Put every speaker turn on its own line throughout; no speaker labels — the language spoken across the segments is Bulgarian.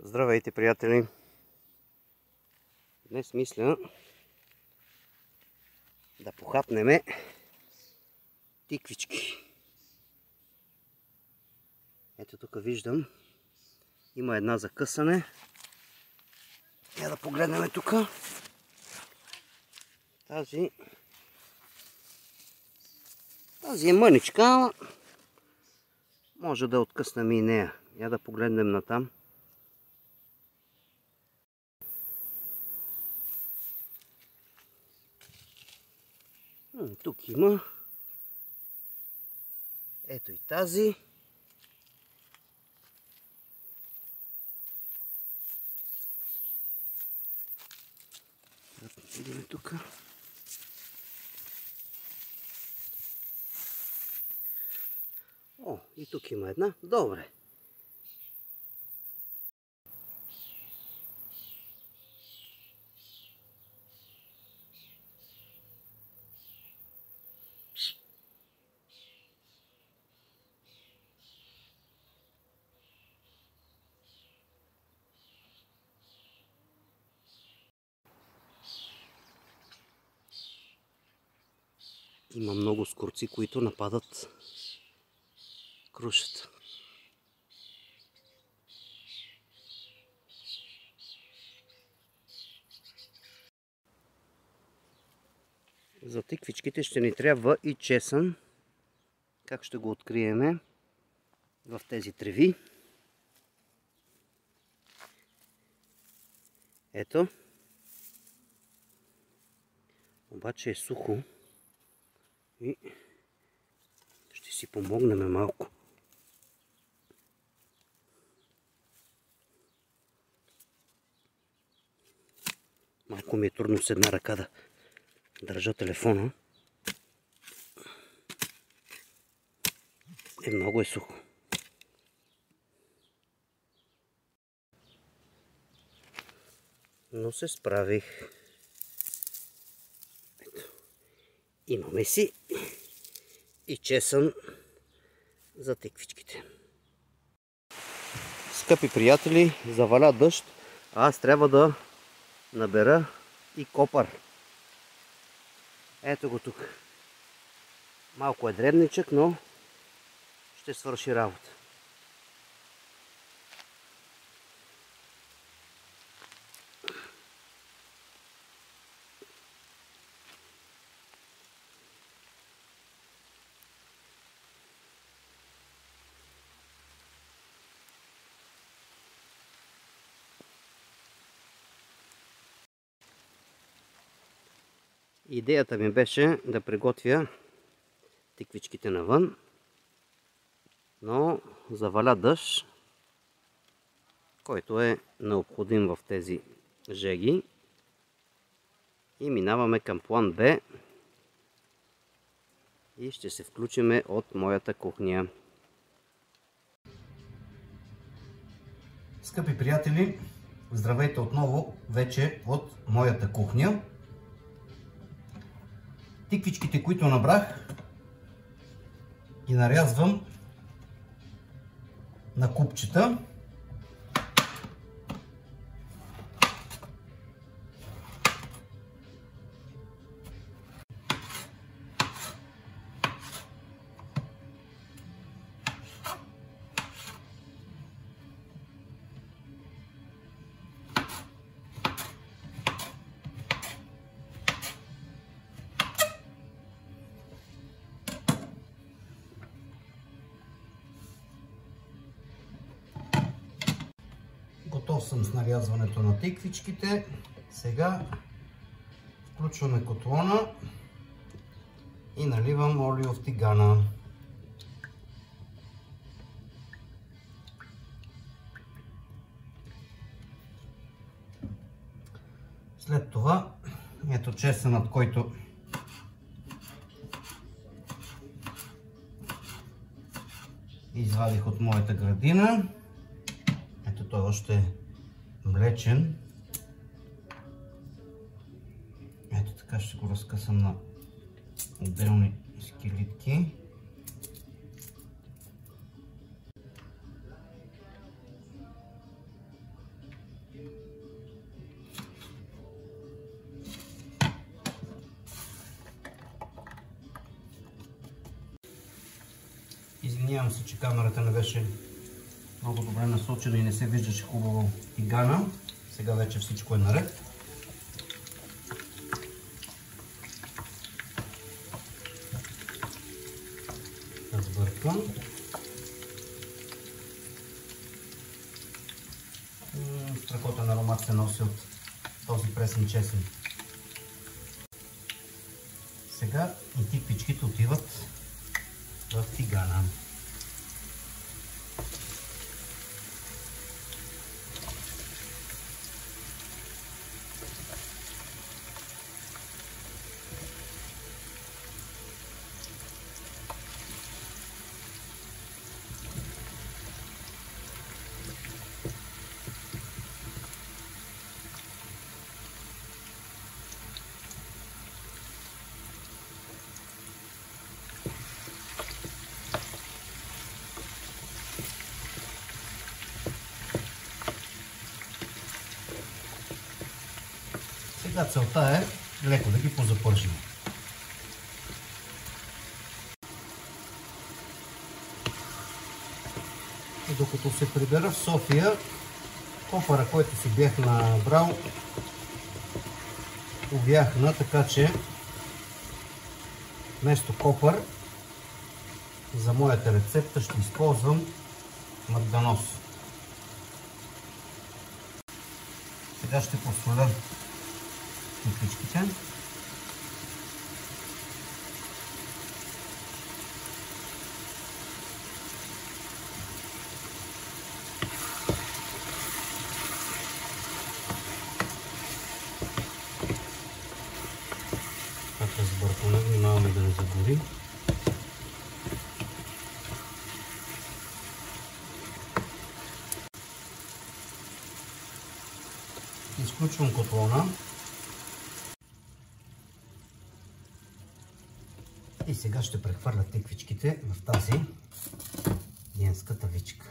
Здравейте, приятели! Днес мисля да похапнеме тиквички. Ето тук виждам, има една закъсане. Я да погледнем тук. Тази тази е мъничка, може да откъснем и нея. Я да погледнем натам. Тук има. Ето и тази. Видим тук. О, и тук има една. Добре. Има много скорци, които нападат крушата. За тиквичките ще ни трябва и чесън. Как ще го откриеме в тези треви. Ето. Обаче е сухо. И ще си помогнем малко. Малко ми е трудно с една ръка да държа телефона. Е, много е сухо. Но се справих. Ето. Имаме си и чесън за теквичките. Скъпи приятели, заваля дъжд, а аз трябва да набера и копър. Ето го тук. Малко е дребничък, но ще свърши работа. Идеята ми беше да приготвя тиквичките навън, но заваля дъжд, който е необходим в тези жеги. И минаваме към план Б и ще се включиме от моята кухня. Скъпи приятели, здравейте отново вече от моята кухня тиквичките, които набрах, ги нарязвам на купчета. Съм с нарязването на тиквичките. Сега включваме котлона и наливам олио в тигана. След това, ето чесънът, който извадих от моята градина той още е млечен. Ето така ще го разкъсам на отделни скелитки. Извинявам се, че камерата не беше много добре насочена и не се виждаше хубаво тигана. Сега вече всичко е наред. Разбърквам. Страхотен аромат се носи от този пресен чесън. Сега и тиквичките отиват в тигана. Сега целта е леко да ги позапържим. Докато се прибера в София, копара, който си бях набрал, увяхна, така че вместо копър за моята рецепта ще използвам магданос. Сега ще посоля купичките. Така с бъркона внимаваме. Изключвам котлона. И сега ще прехвърля тиквичките в тази генска тавичка.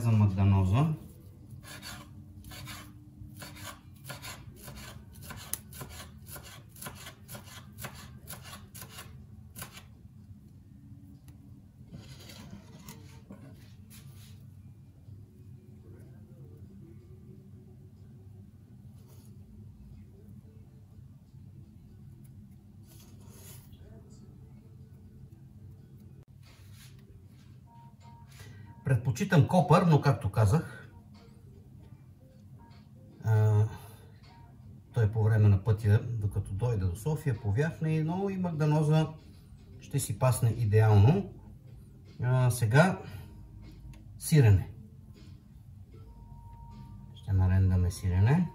jak zamodlone. Предпочитам копър, но както казах, той по време на пътя, докато дойде до София, повяхне, но и магданоза ще си пасне идеално. Сега сирене. Ще нарендаме сирене.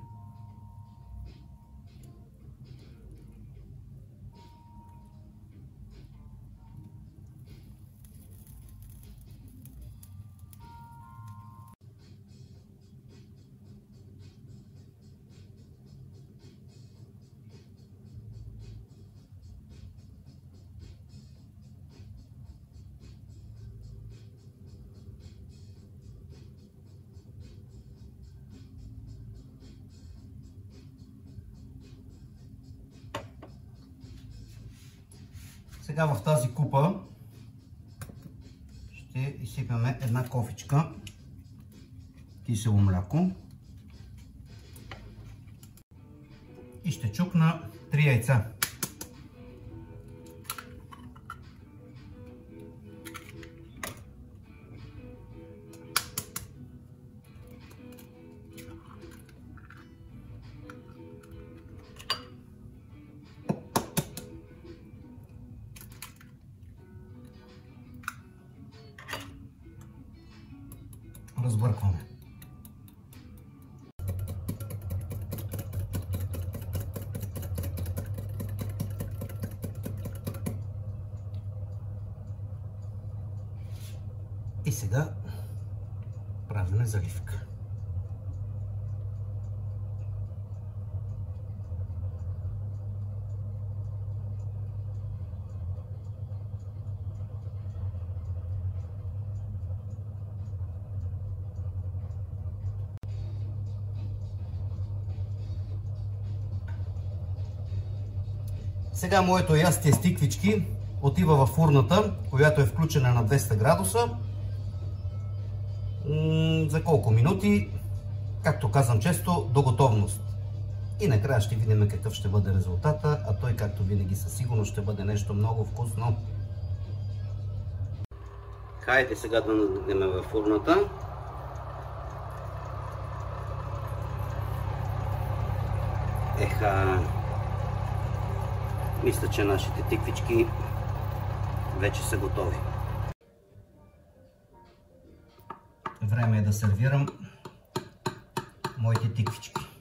Сега в тази купа ще изсипаме една кофичка кисело мляко и ще чукна 3 яйца. объркваме. И сега правиме заливка. Сега моето ястие с тиквички отива в фурната, която е включена на 200 градуса. За колко минути? Както казвам често, до готовност. И накрая ще видим какъв ще бъде резултата, а той както винаги със сигурност ще бъде нещо много вкусно. Хайде сега да нададем в фурната. Еха, мисля, че нашите тиквички вече са готови. Време е да сервирам моите тиквички.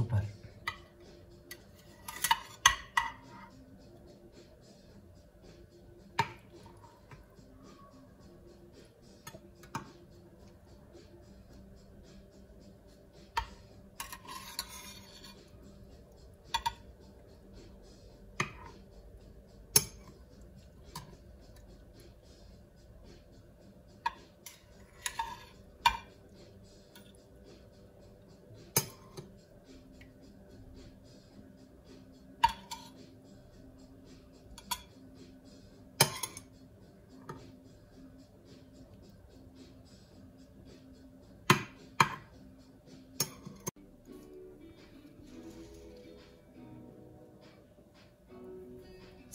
Súper.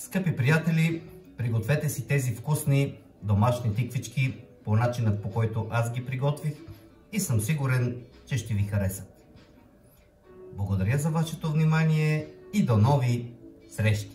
Скъпи приятели, пригответе си тези вкусни домашни тиквички по начинът по който аз ги приготвих и съм сигурен, че ще ви харесат. Благодаря за вашето внимание и до нови срещи!